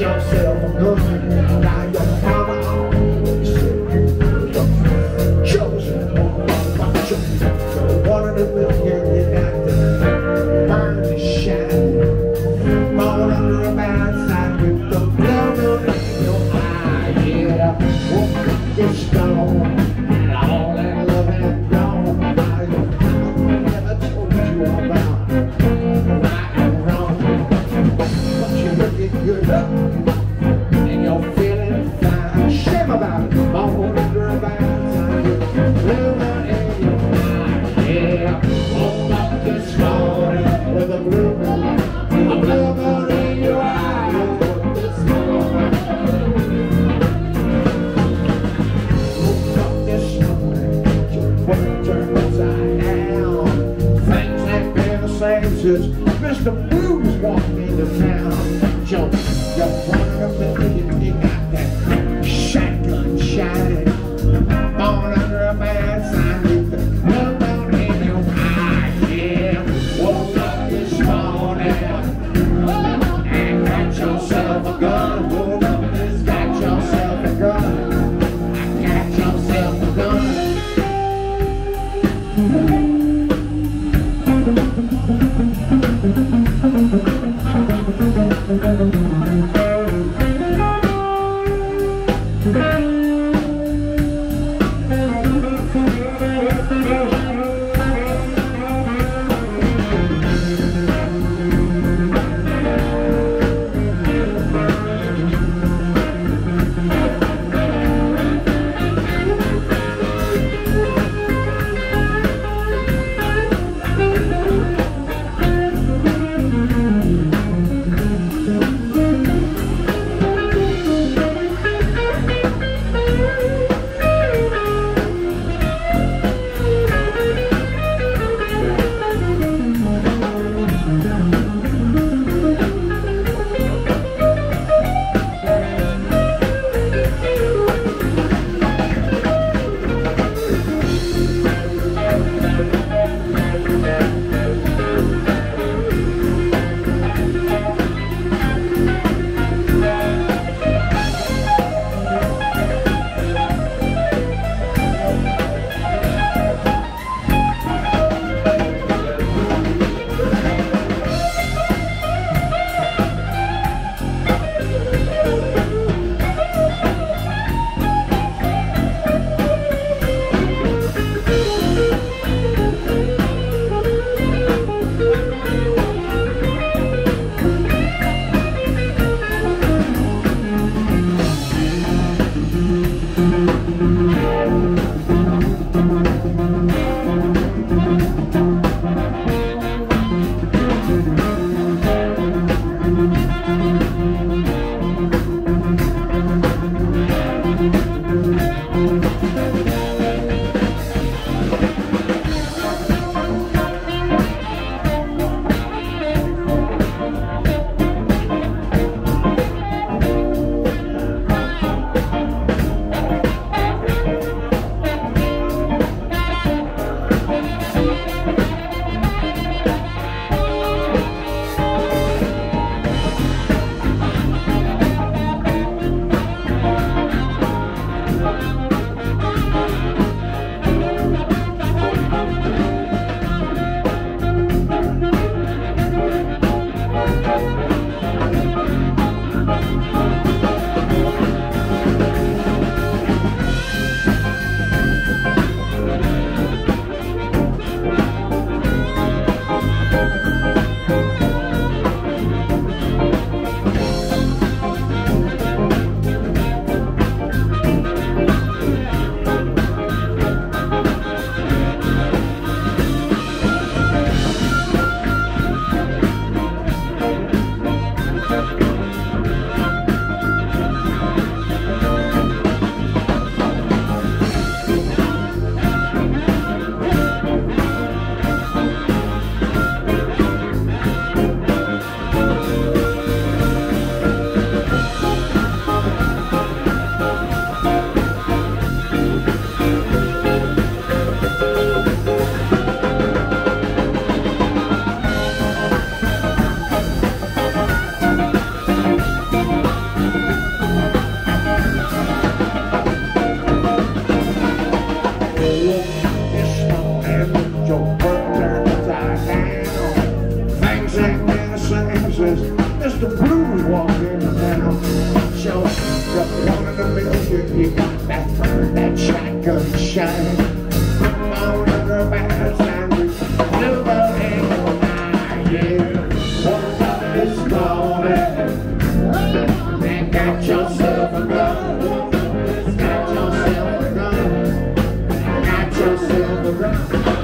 yourself. Same since Mr. Blues walking into town. Joe, you're African. knew we walked in the middle. Show the one in the million. You got that turn, that shotgun shine. On everybody's hand, never in your mind, yeah. Woke up this morning and got yourself a gun. Got yourself a gun. Got yourself a gun.